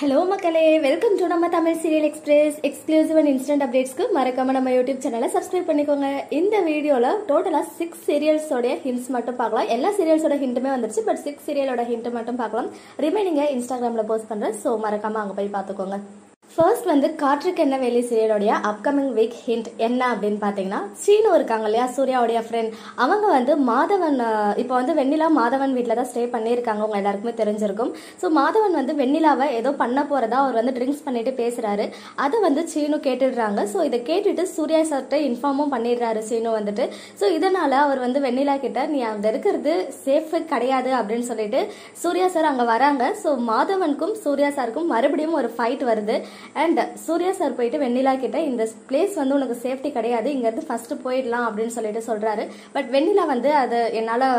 Hello மக்களே. Welcome to நம்ம Tamil serial express exclusive and instant அப்டேட்ஸ்க்கு மறக்காம நம்ம யூடியூப் சேனலை சப்ஸ்கிரைப் பண்ணிக்கோங்க. இந்த வீடியோவில் டோட்டலாக சிக்ஸ் சீரியல்ஸோட ஹிண்ட்ஸ் மட்டும் பார்க்கலாம். எல்லா சீரியல்ஸோட ஹிண்ட்டுமே வந்துருச்சு பட் சிக்ஸ் சீரியலோட ஹிண்ட் மட்டும் பார்க்கலாம். ரிமைனிங்கை இன்ஸ்டாகிராமில் போஸ்ட் பண்ணுறேன் ஸோ மறக்காம அங்கே போய் பார்த்துக்கோங்க. ஃபர்ஸ்ட் வந்து காற்றுக்கு என்ன வேலை சீரியலோடைய அப்கமிங் வீக் ஹிண்ட் என்ன அப்படின்னு பார்த்தீங்கன்னா சீனு இருக்காங்க இல்லையா சூர்யாவுடைய ஃப்ரெண்ட் அவங்க வந்து மாதவன் இப்போ வந்து வெண்ணிலா மாதவன் வீட்டில் தான் ஸ்டே பண்ணியிருக்காங்க. உங்க எல்லாருக்குமே தெரிஞ்சிருக்கும். ஸோ மாதவன் வந்து வெண்ணிலாவை ஏதோ பண்ண போறதா அவர் வந்து ட்ரிங்க்ஸ் பண்ணிட்டு பேசுறாரு. அதை வந்து சீனு கேட்டுடுறாங்க. ஸோ இதை கேட்டுட்டு சூர்யா சார்கிட்ட இன்ஃபார்மும் பண்ணிடுறாரு சீனு வந்துட்டு. ஸோ இதனால அவர் வந்து வெண்ணிலா கிட்ட நீ அங்கே இருக்கிறது சேஃபு கிடையாது அப்படின்னு சொல்லிட்டு சூர்யா சார் அங்கே வராங்க. ஸோ மாதவனுக்கும் சூர்யா சாருக்கும் மறுபடியும் ஒரு ஃபைட் வருது. அண்ட் சூர்யா சார் போயிட்டு வெண்ணிலா கிட்ட இந்த பிளேஸ் வந்து உனக்கு சேஃப்டி கிடையாது. இங்க இருந்து ஃபர்ஸ்ட் போயிடலாம் அப்படின்னு சொல்லிட்டு சொல்றாரு. பட் வெண்ணிலா வந்து அது என்னால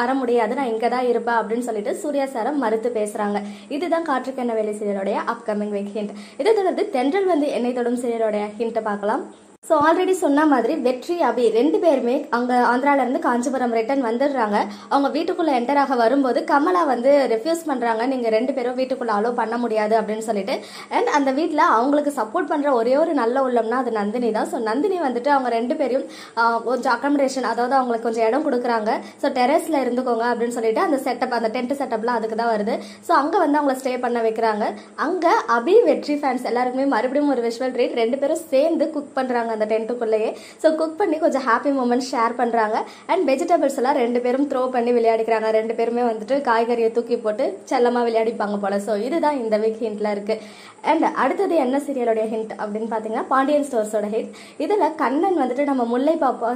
வர முடியாது. நான் இங்க தான் இருப்பேன் அப்படின்னு சொல்லிட்டு சூர்யா சாரை மறுத்து பேசுறாங்க. இதுதான் காற்றுக்கென்ன வேலை சீரியலுடைய அப்கமிங் வீக் ஹிண்ட் இதை தொடர்ந்து தென்றல் வந்து என்னை தொடும் சீரியலுடைய ஹிண்ட்டை பார்க்கலாம். ஸோ ஆல்ரெடி சொன்ன மாதிரி வெற்றி அபி ரெண்டு பேருமே அங்கே ஆந்திரால இருந்து காஞ்சிபுரம் ரிட்டர்ன் வந்துடுறாங்க. அவங்க வீட்டுக்குள்ள என்டர் ஆக வரும்போது கமலா வந்து ரெஃப்யூஸ் பண்றாங்க. நீங்க ரெண்டு பேரும் வீட்டுக்குள்ள அலோவ் பண்ண முடியாது அப்படின்னு சொல்லிட்டு. அண்ட் அந்த வீட்டில் அவங்களுக்கு சப்போர்ட் பண்ற ஒரே ஒரு நல்ல உள்ளம்னா அது நந்தினி தான். ஸோ நந்தினி வந்துட்டு அவங்க ரெண்டு பேரையும் கொஞ்சம் அகாமடேஷன் அதாவது அவங்களுக்கு கொஞ்சம் இடம் கொடுக்குறாங்க. ஸோ டெரஸ்ல இருந்துக்கோங்க அப்படின்னு சொல்லிட்டு அந்த செட்டப் அந்த டென்ட் செட்டப்லாம் அதுக்கு தான் வருது. ஸோ அங்கே வந்து அவங்கள ஸ்டே பண்ண வைக்கிறாங்க. அங்கே அபி வெற்றி ஃபேன்ஸ் எல்லாருக்குமே மறுபடியும் ஒரு விஷுவல் ட்ரீட் ரெண்டு பேரும் சேர்ந்து குக் அந்த டென்ட்டுக்குள்ளேயே. ஸோ குக் பண்ணி கொஞ்சம் ஹாப்பி மூமெண்ட் ஷேர் பண்ணுறாங்க அண்ட் வெஜிடபிள்ஸ் எல்லாம் ரெண்டு பேரும் த்ரோ பண்ணி விளையாடிக்கிறாங்க. ரெண்டு பேருமே வந்துட்டு காய்கறியை தூக்கி போட்டு செல்லமாக விளையாடிப்பாங்க போல. ஸோ இதுதான் இந்த வீக் ஹிண்ட்ல இருக்கு. அண்ட் அடுத்தது என்ன சீரியலுடைய ஹிண்ட் அப்படின்னு பார்த்தீங்கன்னா பாண்டியன் ஸ்டோர்ஸோட ஹிட் இதில் கண்ணன் வந்துட்டு நம்ம முல்லை பாப்பா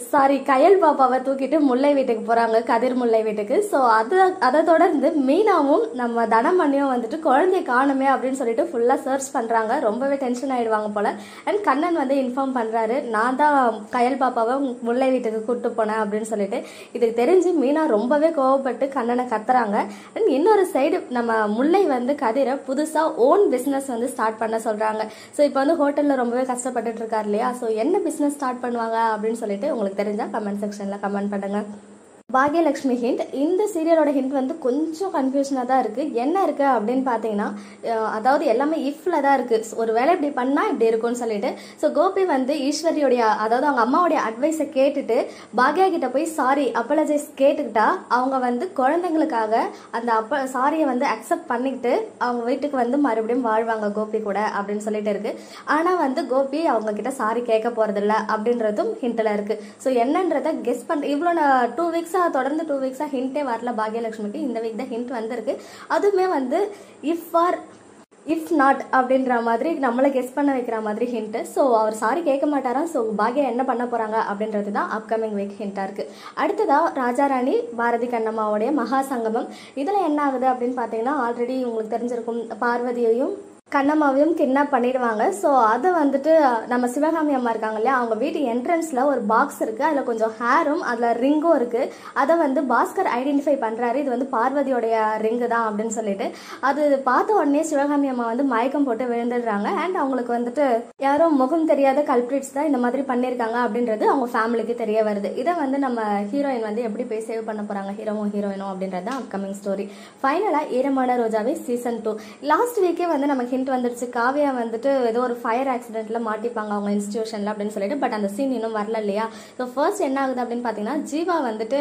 சாரி கயல் பாப்பாவை தூக்கிட்டு முல்லை வீட்டுக்கு போறாங்க கதிர் முல்லை வீட்டுக்கு. ஸோ அது அதை தொடர்ந்து மீனாவும் நம்ம தனமண்ணியும் வந்துட்டு குழந்தைய காணுமே அப்படின்னு சொல்லிட்டு ஃபுல்லா சர்ச் பண்றாங்க. ரொம்பவே டென்ஷன் ஆயிடுவாங்க போல. அண்ட் கண்ணன் வந்து இன்ஃபார்ம் பண்றாரு நான் தான் கயல் பாப்பாவை முல்லை வீட்டுக்கு கூப்பிட்டு போனேன் அப்படின்னு சொல்லிட்டு. இதுக்கு தெரிஞ்சு மீனா ரொம்பவே கோவப்பட்டு கண்ணனை கத்துறாங்க. அண்ட் இன்னொரு சைடு நம்ம முல்லை வந்து கதிரை புதுசா ஓன் பிசினஸ் வந்து ஸ்டார்ட் பண்ண சொல்றாங்க. ஸோ இப்போ வந்து ஹோட்டல்ல ரொம்பவே கஷ்டப்பட்டுட்டு இருக்காரு இல்லையா? ஸோ என்ன பிசினஸ் ஸ்டார்ட் பண்ணுவாங்க அப்படின்னு சொல்லிட்டு உங்களுக்கு தெரிஞ்சா கமெண்ட் செக்ஷன்ல கமெண்ட் பண்ணுங்க பாக்யலக்ஷ்மி ஹிண்ட் இந்த சீரியலோட ஹிண்ட் வந்து கொஞ்சம் கன்ஃபியூஷனாக தான் இருக்குது என்ன இருக்குது அப்படின்னு பார்த்தீங்கன்னா அதாவது எல்லாமே இஃப்ல தான் இருக்குது ஒரு வேலை இப்படி பண்ணா இப்படி இருக்கும்னு சொல்லிட்டு ஸோ கோபி வந்து ஈஸ்வரியோடைய அதாவது அவங்க அம்மாவுடைய அட்வைஸை கேட்டுட்டு பாக்யா கிட்ட போய் சாரி அப்பலஜைஸ் கேட்டுக்கிட்டா அவங்க வந்து குழந்தைங்களுக்காக அந்த அப்ப சாரியை வந்து அக்செப்ட் பண்ணிக்கிட்டு அவங்க வீட்டுக்கு வந்து மறுபடியும் வாழ்வாங்க கோபி கூட அப்படின்னு சொல்லிட்டு இருக்கு. ஆனால் வந்து கோபி அவங்க கிட்ட சாரி கேட்க போறதில்ல அப்படின்றதும் ஹிண்ட்டில் இருக்கு. ஸோ என்னன்றதை கெஸ் பண்ண இவ்வளோ டூ வீக்ஸ் தொடர்ந்து டூ வீக்ஸாக ஹிண்டே வரல பாக்யலட்சுமிக்கு. இந்த வீக் தான் ஹிண்ட் வந்திருக்கு. அதுவுமே வந்து இஃப் ஆர் இஃப் நாட் அப்படின்ற மாதிரி நம்மளை கெஸ் பண்ண வைக்கிற மாதிரி ஹிண்ட் ஸோ அவர் சாரி கேட்க மாட்டாரா? ஸோ பாக்யா என்ன பண்ண போகிறாங்க அப்படின்றது தான் அப்கமிங் வீக் ஹிண்ட்டாக இருக்குது அடுத்ததாக ராஜாராணி பாரதி கண்ணம்மாவுடைய மகா சங்கமம். இதில் என்ன ஆகுது அப்படின்னு பார்த்தீங்கன்னா ஆல்ரெடி உங்களுக்கு தெரிஞ்சிருக்கும் பார்வதியையும் கண்ணம்மாவையும் கிட்னாப் பண்ணிடுவாங்க. ஸோ அதை வந்துட்டு நம்ம சிவகாமி அம்மா இருக்காங்க இல்லையா? அவங்க வீட்டு என்ட்ரன்ஸில் ஒரு பாக்ஸ் இருக்குது அதில் கொஞ்சம் ஹேரும் அதில் ரிங்கும் இருக்குது அதை வந்து பாஸ்கர் ஐடென்டிஃபை பண்ணுறாரு இது வந்து பார்வதியோடைய ரிங்கு தான் அப்படின்னு சொல்லிட்டு. அது பார்த்த உடனே சிவகாமி அம்மா வந்து மயக்கம் போட்டு விழுந்துடுறாங்க. அண்ட் அவங்களுக்கு வந்துட்டு யாரோ முகம் தெரியாத கல்பிரிட்ஸ் தான் இந்த மாதிரி பண்ணியிருக்காங்க அப்படின்றது அவங்க ஃபேமிலிக்கு தெரிய வருது. இதை வந்து நம்ம ஹீரோயின் வந்து எப்படி போய் சேவ் பண்ண போகிறாங்க ஹீரோவும் ஹீரோயினும் அப்படின்றது தான் அப்கமிங் ஸ்டோரி ஃபைனலாக Eeramana Rojave season two last வீக்கே வந்து நமக்கு ஹிண்ட் வந்துருச்சு. காவியா வந்துட்டு ஏதோ ஒரு ஃபயர் ஆக்சிடென்ட்ல மாட்டிப்பாங்க அவங்க இன்ஸ்டியூஷன்ல அப்படின்னு சொல்லிட்டு பட் அந்த சீன் இன்னும் வரல இல்லையா? ஸோ ஃபர்ஸ்ட் என்ன ஆகுது அப்படின்னு பார்த்தீங்கன்னா ஜீவா வந்துட்டு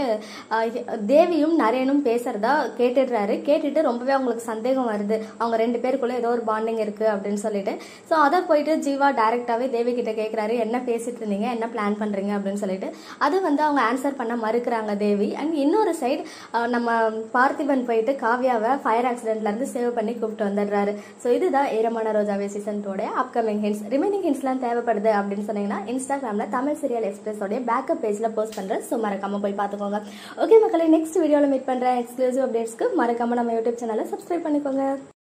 தேவியும் நரேனும் பேசுறதா கேட்டுடுறாரு. கேட்டுட்டு ரொம்பவே அவங்களுக்கு சந்தேகம் வருது. அவங்க ரெண்டு பேருக்குள்ள ஏதோ ஒரு பாண்டிங் இருக்கு அப்படின்னு சொல்லிட்டு. ஸோ அதை போயிட்டு ஜீவா டைரக்டாவே தேவி கிட்ட கேட்குறாரு என்ன பேசிட்டு இருந்தீங்க? என்ன பிளான் பண்றீங்க? அப்படின்னு சொல்லிட்டு. அது வந்து அவங்க ஆன்சர் பண்ண மறுக்கிறாங்க தேவி. அண்ட் இன்னொரு சைடு நம்ம பார்த்திபன் போயிட்டு காவியாவை ஃபயர் ஆக்சிடென்ட்ல இருந்து சேவ் பண்ணி கூப்பிட்டு வந்துடுறாரு. ஸோ இதுதான் ஏரமான ரோஜாவே சீசன் டூடைய அப்கமிங் ஹிண்ட்ஸ் ரிமைனிங் ஹிண்ட்ஸ்லாம் தேவைப்படுது அப்படின்னு சொன்னீங்கன்னா இன்ஸ்டாகிராம்ல தமிழ் சீரியல் எக்ஸ்பிரஸோடைய பேக்கப் பேஜில் போஸ்ட் பண்றேன் ஸோ மறக்காம போய் பார்த்துக்கோங்க. ஓகே மக்களே நெக்ஸ்ட் வீடியோவில் மீட் பண்ணுறேன் எக்ஸ்க்ளூசிவ் அப்டேட்ஸ்க்கு மறக்காம நம்ம யூடியூப் சேனலை சப்ஸ்கிரைப் பண்ணிக்கோங்க.